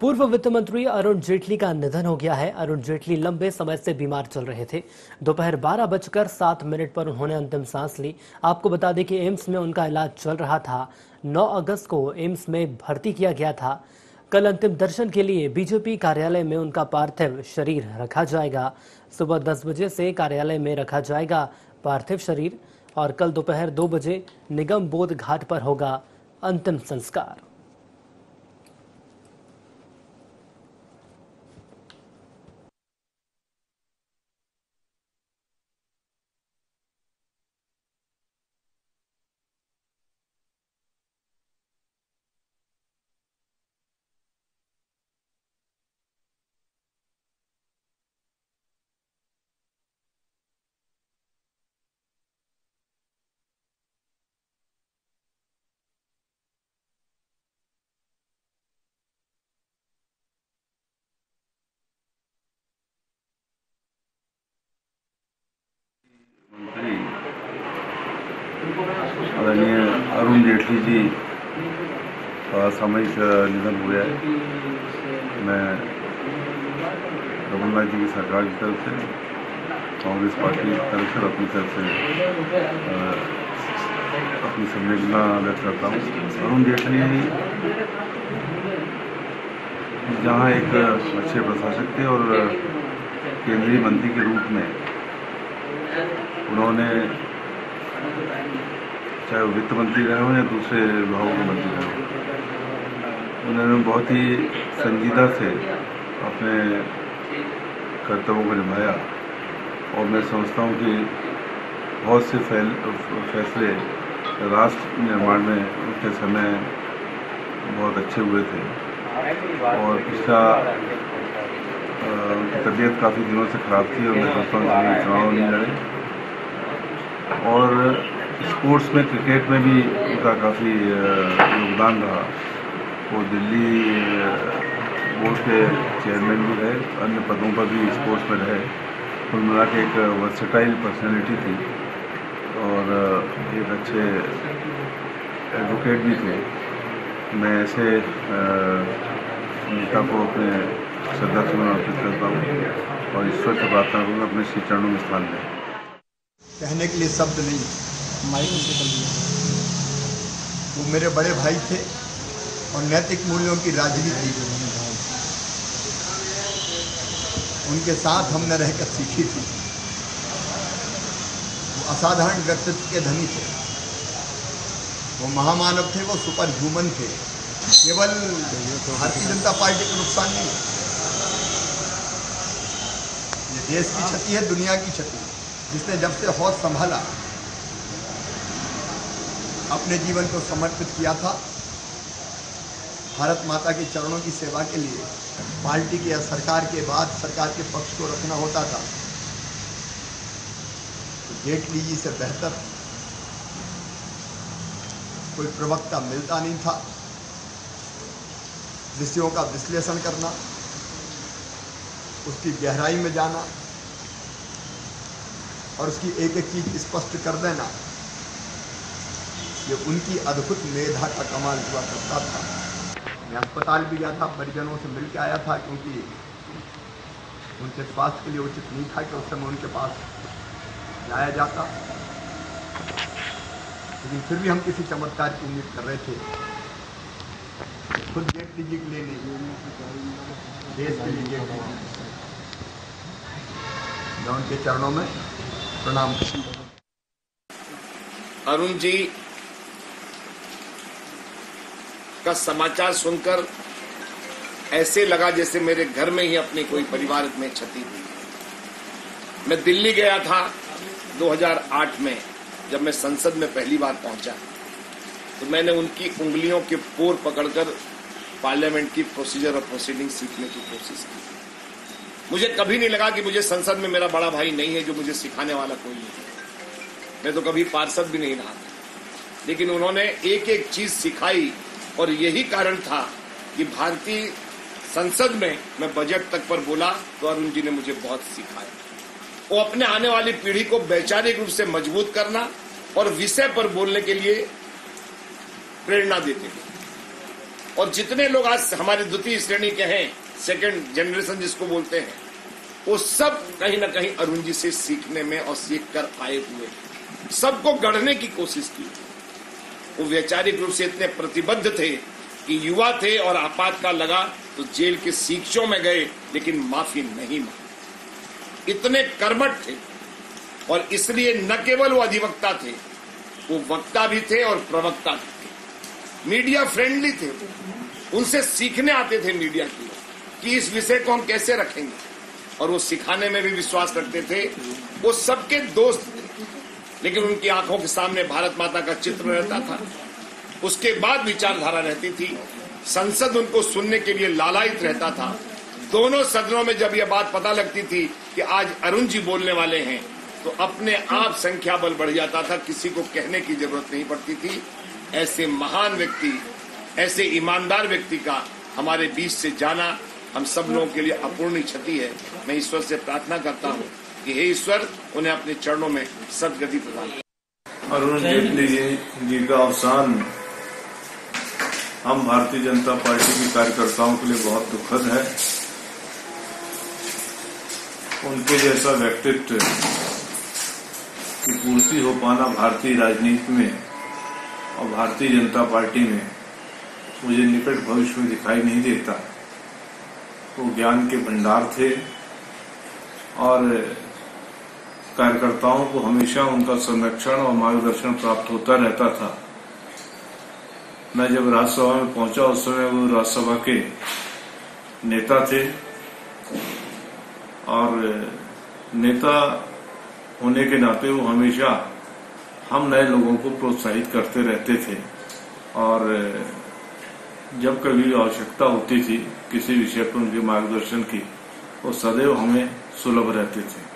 पूर्व वित्त मंत्री अरुण जेटली का निधन हो गया है। अरुण जेटली लंबे समय से बीमार चल रहे थे। दोपहर बारह बजकर सात मिनट पर उन्होंने अंतिम सांस ली। आपको बता दें कि एम्स में उनका इलाज चल रहा था। 9 अगस्त को एम्स में भर्ती किया गया था। कल अंतिम दर्शन के लिए बीजेपी कार्यालय में उनका पार्थिव शरीर रखा जाएगा। सुबह दस बजे से कार्यालय में रखा जाएगा पार्थिव शरीर और कल दोपहर दो बजे निगम बोध घाट पर होगा अंतिम संस्कार। आदरणीय अरुण जेटली जी का सामयिक निधन हुआ है। मैं कमलनाथ जी की सरकार की तरफ़ से, कांग्रेस पार्टी की तरफ़ से अपनी तरफ़ से अपनी संवेदना व्यक्त करता हूँ। अरुण जेटली जहाँ एक अच्छे प्रशासक थे और केंद्रीय मंत्री के रूप में उन्होंने चाहे वो वित्त मंत्री रहे हों या दूसरे विभागों के मंत्री रहे हों। उन्होंने बहुत ही संजीदा से अपने कर्तव्यों को निभाया। और मैं समझता हूँ कि बहुत से फैल, फैसले राष्ट्र निर्माण में उनके समय बहुत अच्छे हुए थे। और पिछला उनकी तबीयत काफ़ी दिनों से ख़राब थी और मैं समझता हूँ चुनाव नहीं लड़े। और स्पोर्ट्स में, क्रिकेट में भी उनका काफ़ी योगदान रहा। वो दिल्ली बोर्ड के चेयरमैन भी रहे, अन्य पदों पर भी स्पोर्ट्स में रहे। कुल मिला के एक वर्सेटाइल पर्सनैलिटी थी और एक अच्छे एडवोकेट भी थे। मैं ऐसे नेता को अपने श्रद्धा सुमन अर्पित करता हूँ और ईश्वर से प्रार्थना करूँगा अपने श्री चरणों में स्थान दें कहने के लिए शब्द नहीं। माइक वो मेरे बड़े भाई थे और नैतिक मूल्यों की राजनीति उनके साथ हमने रहकर सीखी थी। वो असाधारण व्यक्तित्व के धनी थे। वो महामानव थे, वो सुपर ह्यूमन थे। केवल भारतीय जनता पार्टी को नुकसान नहीं ये देश की क्षति है, दुनिया की क्षति जिसने जब से हौस संभाला अपने जीवन को समर्पित किया था। भारत माता के चरणों की सेवा के लिए पार्टी के या सरकार के बाद सरकार के पक्ष को रखना होता था। तो जेटली जी से बेहतर कोई प्रवक्ता मिलता नहीं था। विषयों का विश्लेषण करना, उसकी गहराई में जाना और उसकी एक एक चीज़ स्पष्ट कर देना। ये उनकी अद्भुत मेधा का कमाल हुआ करता था। मैं अस्पताल भी गया था, परिजनों से मिल के आया था क्योंकि उनके स्वास्थ्य के लिए उचित नहीं था कि उस समय उनके पास जाया जाता। लेकिन फिर भी हम किसी चमत्कार की उम्मीद कर रहे थे। खुद जेटली जी के देश के लिए जी मैं उनके चरणों में प्रणाम अरुण जी का समाचार सुनकर ऐसे लगा जैसे मेरे घर में ही अपने कोई परिवार में क्षति हुई। मैं दिल्ली गया था 2008 में, जब मैं संसद में पहली बार पहुँचा। तो मैंने उनकी उंगलियों के पोर पकड़कर पार्लियामेंट की प्रोसीजर और प्रोसीडिंग सीखने की कोशिश की। मुझे कभी नहीं लगा कि मुझे संसद में मेरा बड़ा भाई नहीं है, जो मुझे सिखाने वाला कोई नहीं है। मैं तो कभी पार्षद भी नहीं रहा। लेकिन उन्होंने एक एक चीज़ सिखाई और यही कारण था कि भारतीय संसद में मैं बजट तक पर बोला तो अरुण जी ने मुझे बहुत सिखाया। वो अपने आने वाली पीढ़ी को वैचारिक रूप से मज़बूत करना और विषय पर बोलने के लिए प्रेरणा देते थे और जितने लोग आज हमारे द्वितीय श्रेणी के हैं सेकंड जनरेशन जिसको बोलते हैं, वो सब कहीं ना कहीं अरुण जी से सीखने में और सीख कर आए हुए। सबको गढ़ने की कोशिश की। वो वैचारिक रूप से इतने प्रतिबद्ध थे कि युवा थे और आपातकाल लगा तो जेल के शिक्षों में गए, लेकिन माफ़ी नहीं मांगी। इतने कर्मठ थे और इसलिए न केवल वो अधिवक्ता थे, वो वक्ता भी थे और प्रवक्ता भी थे। मीडिया फ्रेंडली थे। उनसे सीखने आते थे मीडिया के कि इस विषय को हम कैसे रखेंगे। और वो सिखाने में भी विश्वास रखते थे। वो सबके दोस्त थे। लेकिन उनकी आँखों के सामने भारत माता का चित्र रहता था। उसके बाद विचारधारा रहती थी। संसद उनको सुनने के लिए लालायित रहता था। दोनों सदनों में जब यह बात पता लगती थी कि आज अरुण जी बोलने वाले हैं तो अपने आप संख्या बल बढ़ जाता था। किसी को कहने की ज़रूरत नहीं पड़ती थी। ऐसे महान व्यक्ति, ऐसे ईमानदार व्यक्ति का हमारे बीच से जाना हम सब लोगों के लिए अपूर्णी क्षति है। मैं ईश्वर से प्रार्थना करता हूँ कि हे ईश्वर उन्हें अपने चरणों में सदगति प्रदान। अरुण जेटली जी, जी का अवसान। हम भारतीय जनता पार्टी के कार्यकर्ताओं के लिए बहुत दुखद है। उनके जैसा व्यक्तित्व की पूर्ति हो पाना भारतीय राजनीति में और भारतीय जनता पार्टी में मुझे निकट भविष्य में दिखाई नहीं देता। वो ज्ञान के भंडार थे और कार्यकर्ताओं को हमेशा उनका संरक्षण और मार्गदर्शन प्राप्त होता रहता था। मैं जब राज्यसभा में पहुँचा, उस समय वो राज्यसभा के नेता थे और नेता होने के नाते वो हमेशा हम नए लोगों को प्रोत्साहित करते रहते थे और जब कभी आवश्यकता होती थी किसी विषय पर उनके मार्गदर्शन की, वो सदैव हमें सुलभ रहते थे।